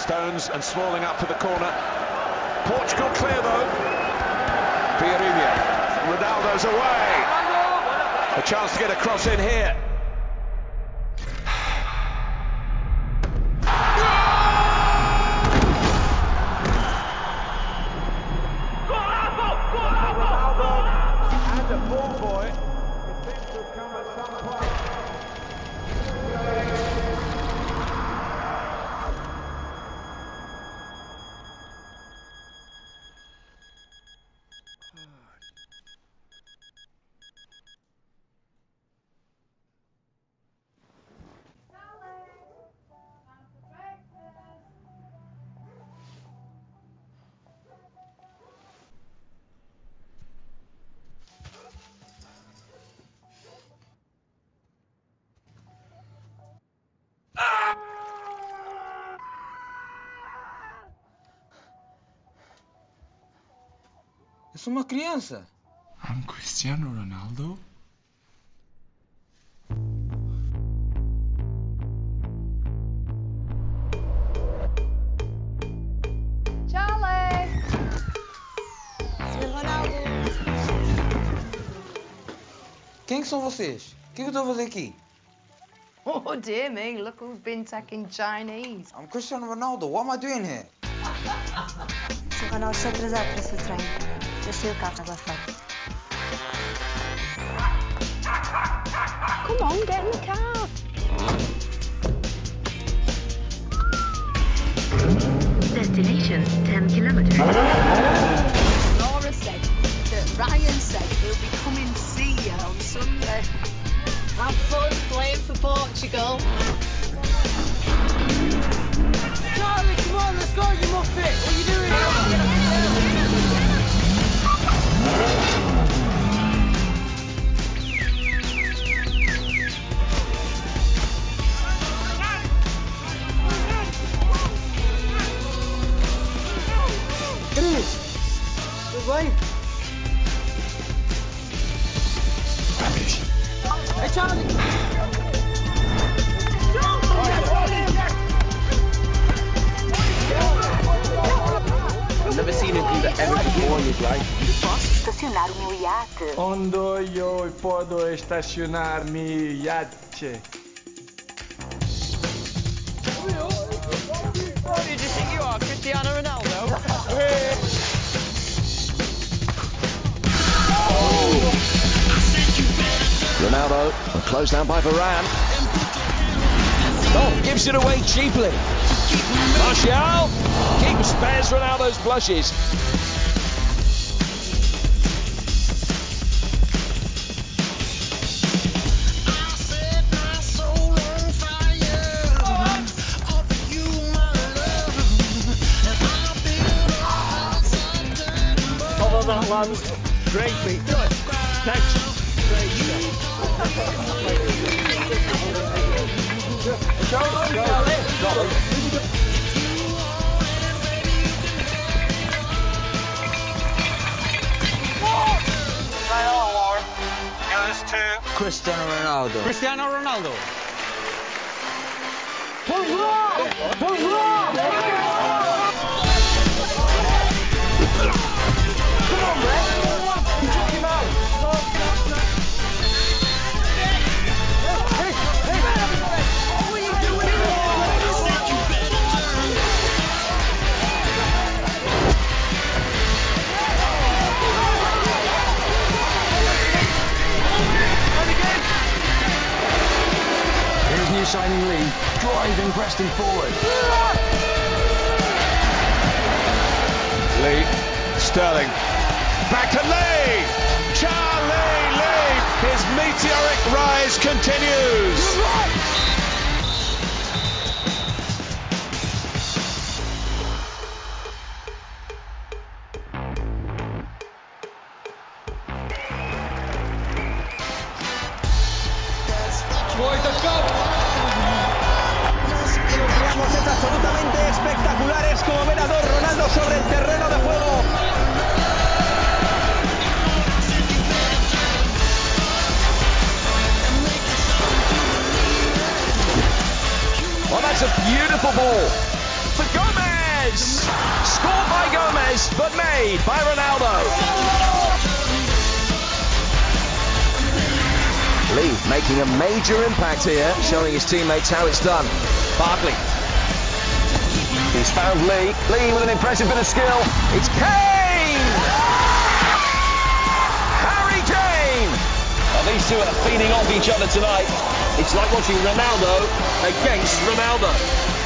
Stones and Smalling up for the corner. Portugal clear though. Villarreal. Ronaldo's away. A chance to get a cross in here. Eu sou uma criança. I'm Cristiano Ronaldo. Charlie! Senhor Ronaldo! Quem que são vocês? O que, eu estou a fazer aqui? Oh dear me, look who's been talking Chinese. I'm Cristiano Ronaldo. What am I doing here? Senhor Ronaldo está atrasado para o seu treino. Deixei o carro lá fora. Come on, get in the car. Destination 10 kilometers. Laura said that Ryan said he'll be coming to see you on Sunday. Have fun playing for Portugal. Charlie, come on, let's go, you muppet. What are you doing? Bem? Hey, Charlie! I've never seen do that ever before in his life. Posso estacionar o meu iate? Onde eu posso estacionar mi iate? Who do you think you are, Cristiano Ronaldo? Ronaldo, closed down by Varane. Oh, gives it away cheaply. Martial, keeper spares Ronaldo's blushes. That one. Great beat. Good. Thanks. Cristiano Ronaldo. Cristiano Ronaldo. Here's new signing Lee, driving Preston forward. Lee, Sterling, back to Lee! Charlie Lee! His meteoric rise continues! Emociones como ver a dos Ronaldo sobre el terreno de juego. Well, that's a beautiful ball. For Gomez! Scored by Gomez, but made by Ronaldo. Lee making a major impact here, showing his teammates how it's done. Barkley. He's found Lee. Lee with an impressive bit of skill. It's Kane! Harry Kane! These two are feeding off each other tonight. It's like watching Ronaldo against Ronaldo.